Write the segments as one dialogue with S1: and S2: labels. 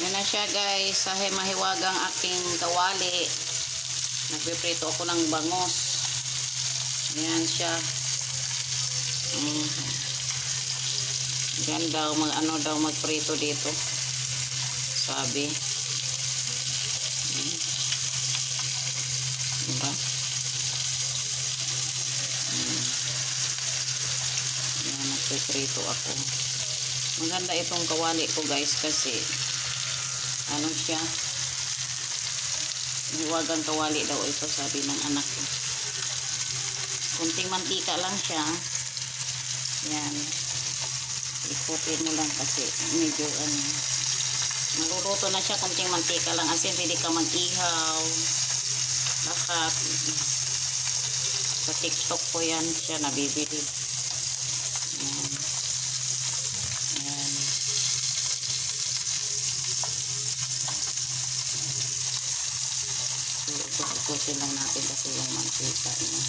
S1: Yan na siya guys. Sa mahiwagang aking kawali. Nagpiprito ako ng bangos. Yan siya. Mm. Yan daw, mag, ano daw magprito dito. Sabi. Mm. Diba? Mm. Yan, nagpiprito ako. Maganda itong kawali ko guys kasi ano siya Hiwagang kawali daw ito sabi ng anak ko. Kunting mantika lang siya. Yan. Ikutin mo lang kasi medyo ano. Maluluto na siya kunting mantika lang. As in, pwede ka mag-ihaw. Lahat. Sa TikTok ko yan siya nabibili. Ito pupusin lang natin kasi yung mantika niya.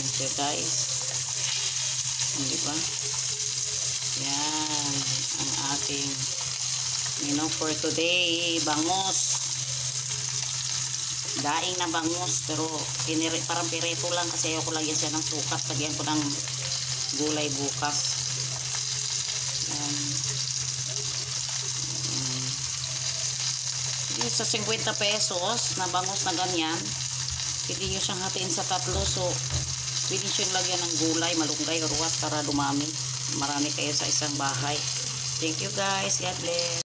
S1: Yan siya guys. Hindi ba? Yan. Ang ating menu for today. Bangus. Daing na bangus. Pero pinire, parang pireto lang kasi ayoko lagyan siya ng sukat. Lagyan ko ng gulay bukas. Yan. Yan. Yung sa 50 pesos na bangus na ganyan, pwede nyo siyang hatiin sa tatlo. So, pwede siyang lagyan ng gulay, malunggay, or what para dumami. Marami kayo sa isang bahay. Thank you guys. God bless.